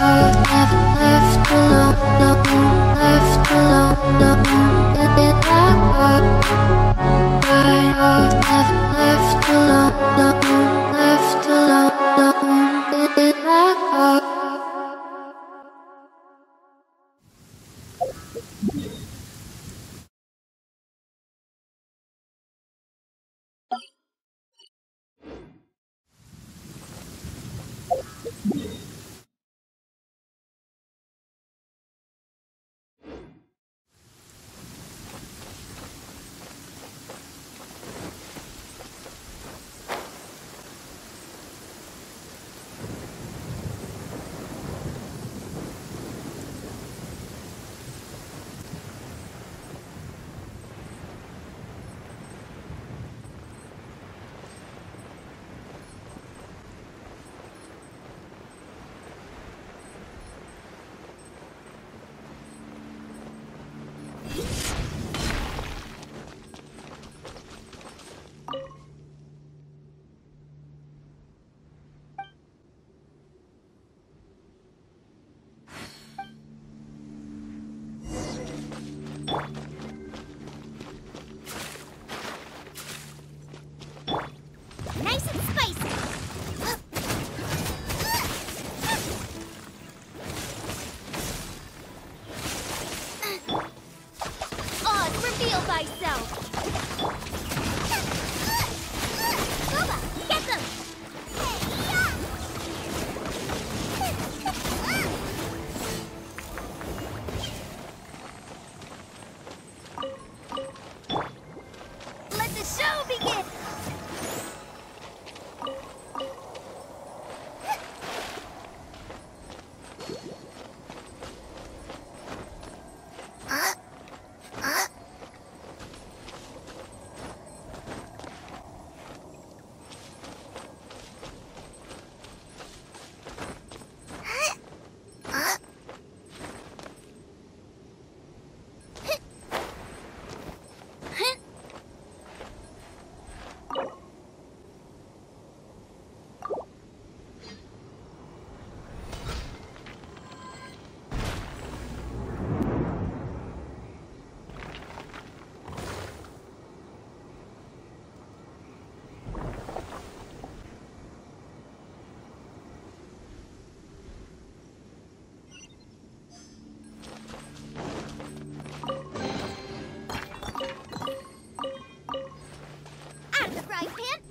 I'll never I can't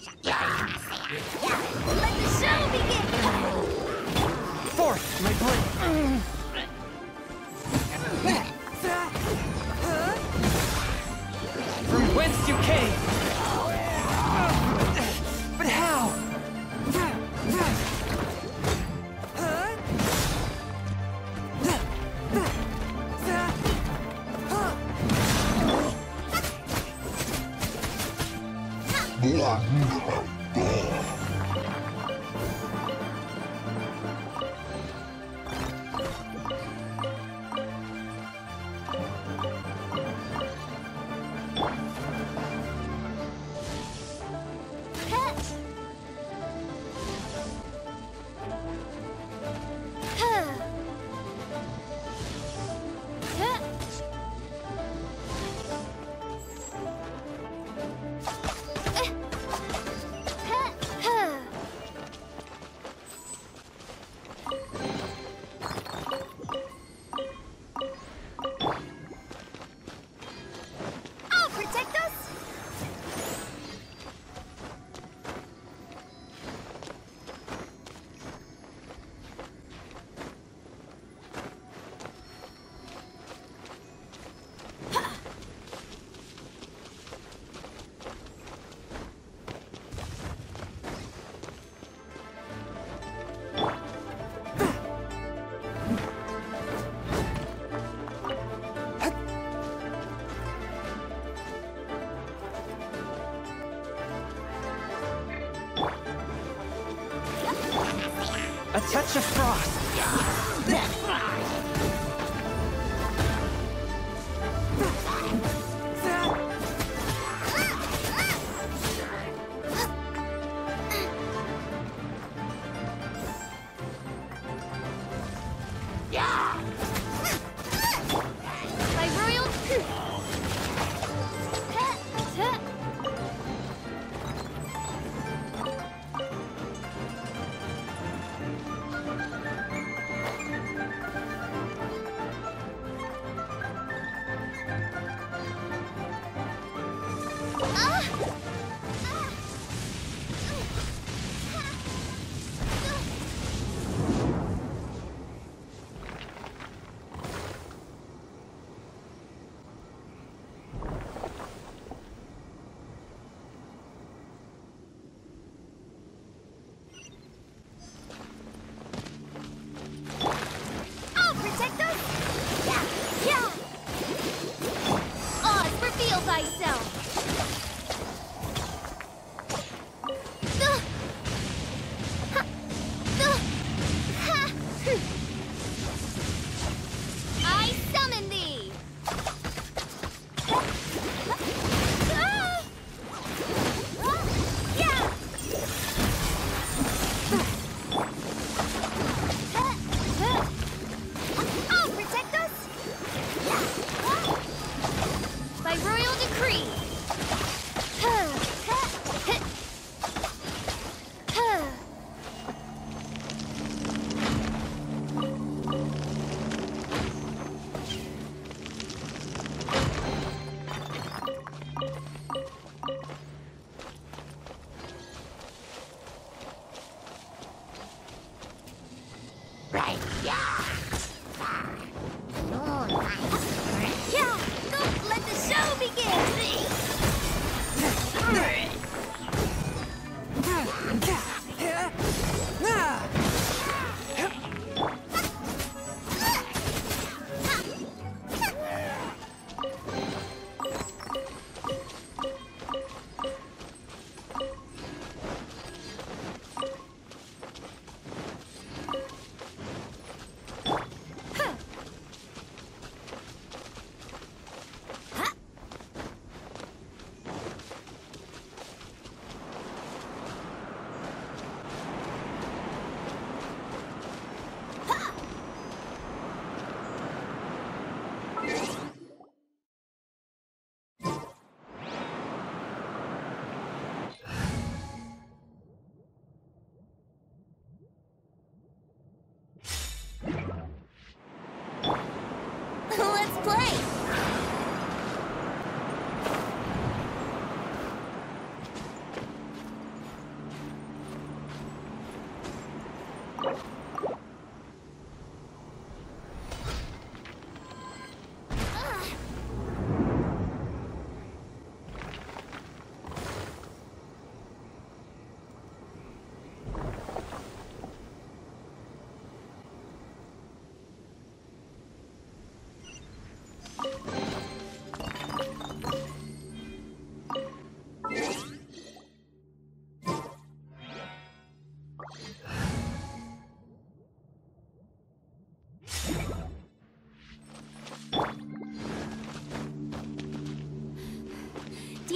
Let the show begin! Forth, my blade! From whence you came! Yeah!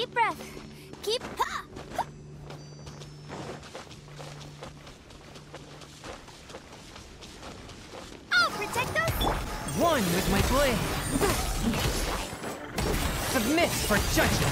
Deep breath. Keep. Ha! I'll oh, protect us. One with my blade. Submit for judgment.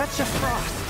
Touch of frost!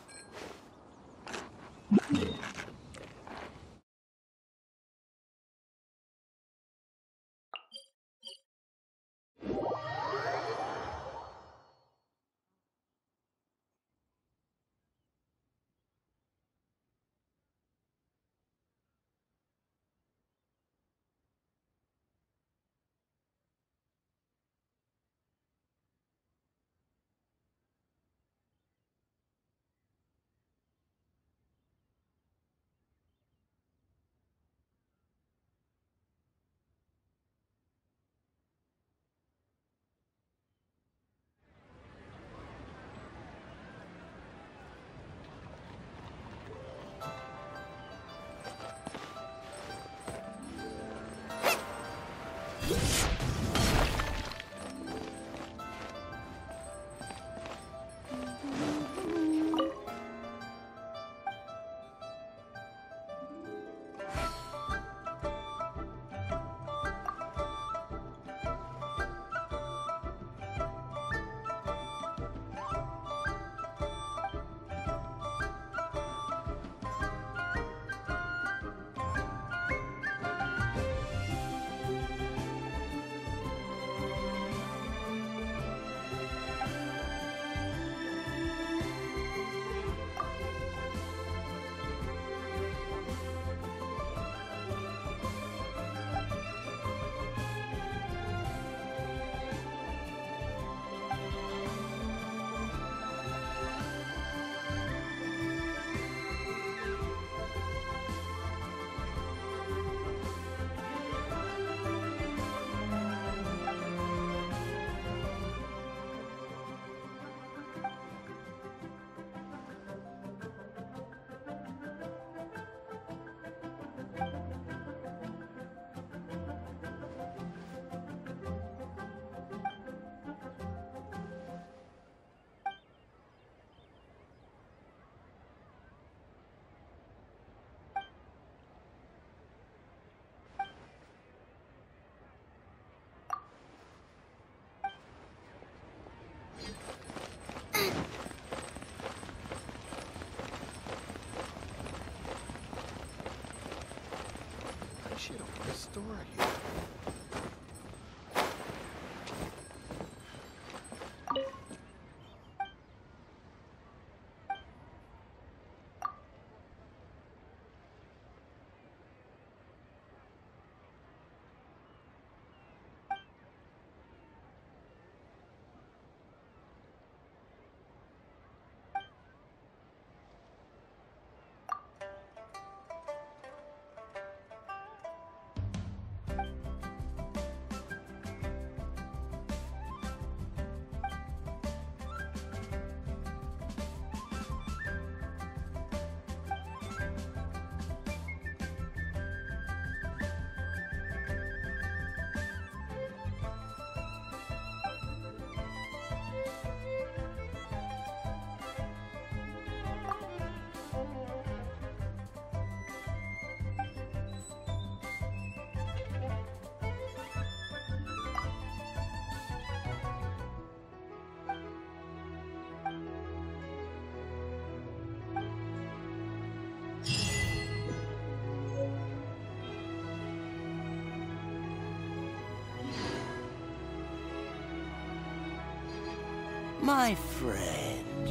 my friend.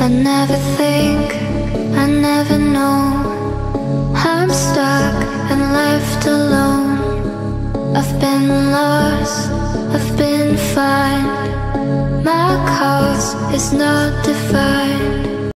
I never think, I never know. I'm stuck and left alone. I've been lost, I've been fine. My cause is not defined.